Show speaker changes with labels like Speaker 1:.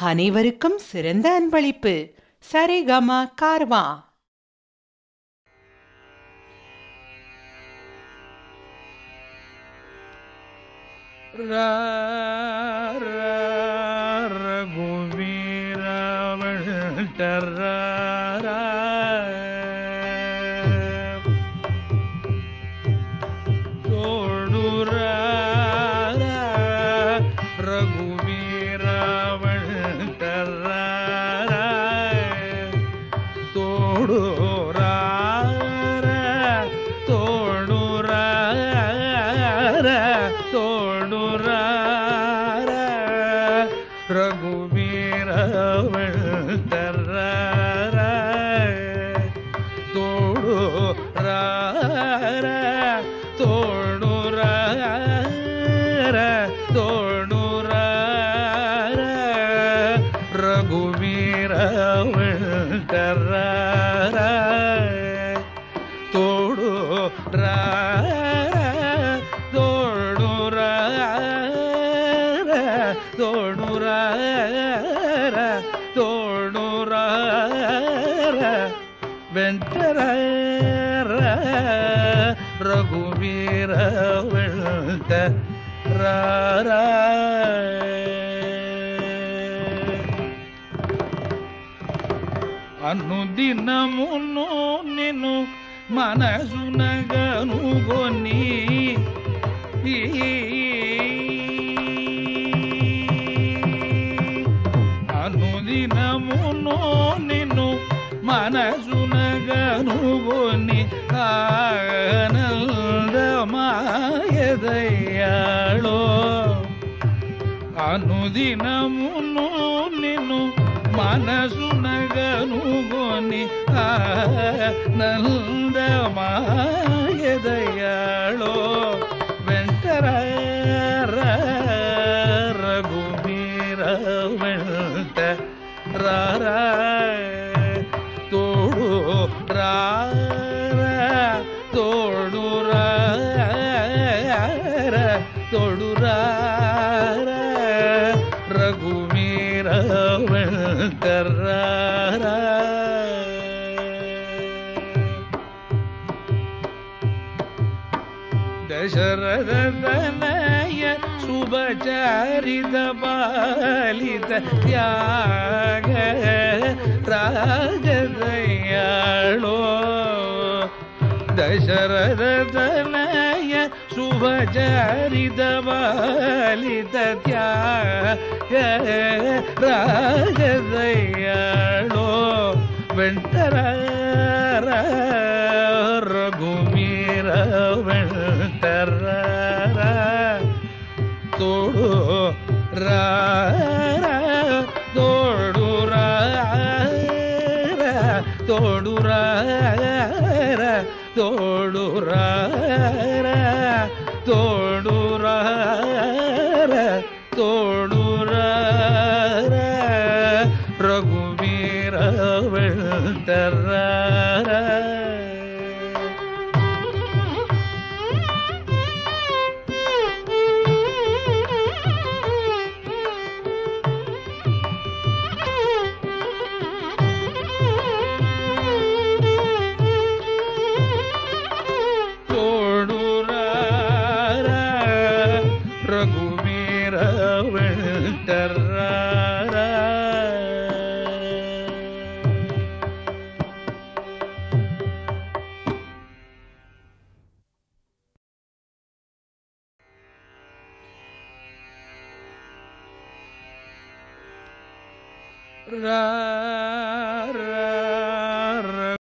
Speaker 1: அனைவருக்கும் சிறந்த அன்பளிப்பு. சரிகமா கார்வா.
Speaker 2: ரகுவீரவள் டர்ரா ನೋಡೋರ ತೋಣೂರ ತೋಣೂರ ರಘುವೀರ வெண்டர ரகுவீர வெண்ட అనుదినమును నిన్ను మనసునగనుగొని అనుదినమును నిన్ను మనసునగనుగొని ఆనందమాయదయ్యాళో అనుదినమును నిన్ను మనసునగనుగొని ನಂದ ಮಾಯದಯಾಳೋ ವೆಂಕರ ರಘುವೀರ ವೆಂಟ ರಾರ ತೋಡು ರಾರ ತೋಡು ರಾರ ತೋಡು ರಾರ ರಘುವೀರ ವೆಂಕರ दशरथनय शुभचरित बालित त्याग रागदयाळो दशरथनय शुभचरित बालित त्याग रागदयाळो வெண்டர ரகுமீர வெள்ள ತರ್ರ ತೋಡು ರಾ ತೋಡು ರಾ ತೋಡು ರಾ ತೋಡು ರಾ ತೋಡು ರಾ ತೋಡು ರಘುವೀರ ತರ್ರ 不